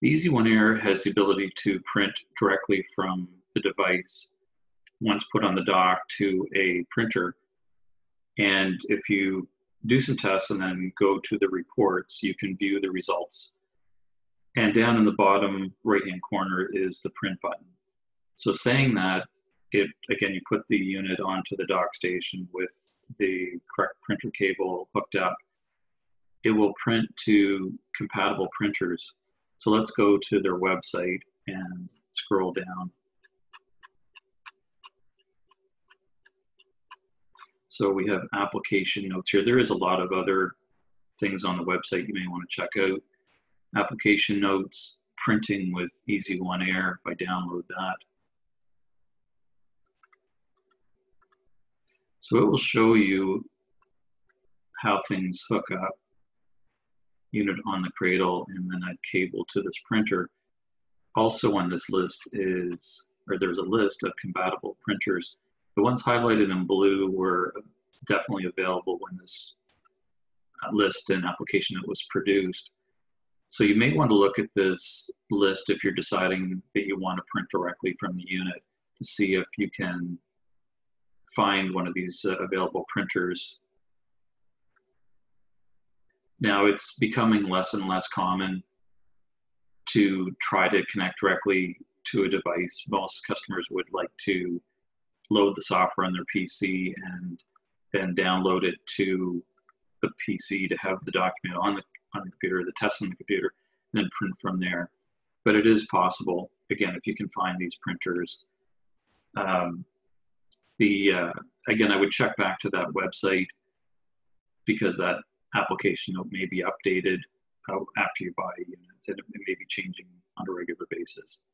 The EasyOne Air has the ability to print directly from the device once put on the dock to a printer. And if you do some tests and then go to the reports, you can view the results. And down in the bottom right hand corner is the print button. So saying that, it again, you put the unit onto the dock station with the correct printer cable hooked up. It will print to compatible printers. So let's go to their website and scroll down. So we have application notes here. There is a lot of other things on the website you may want to check out. Application notes, printing with EasyOne Air, if I download that. So it will show you how things hook up, unit on the cradle, and then a cable to this printer. Also on this list is, or there's a list of compatible printers the ones highlighted in blue were definitely available when this uh, list and application that was produced. So you may want to look at this list if you're deciding that you want to print directly from the unit to see if you can find one of these uh, available printers. Now it's becoming less and less common to try to connect directly to a device. Most customers would like to load the software on their PC and then download it to the PC to have the document on the on the computer, the test on the computer, and then print from there. But it is possible, again, if you can find these printers. Um, the uh, again, I would check back to that website because that application may be updated uh, after you buy a unit. It may be changing on a regular basis.